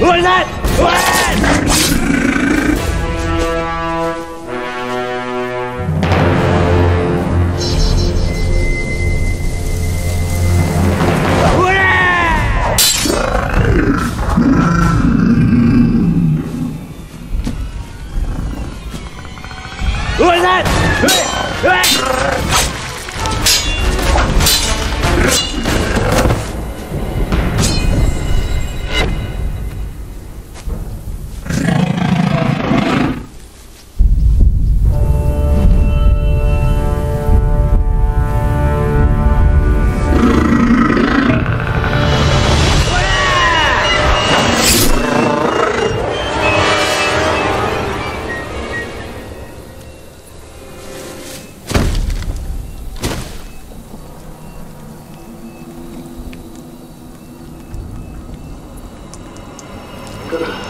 What is that? What? Who is that? Good.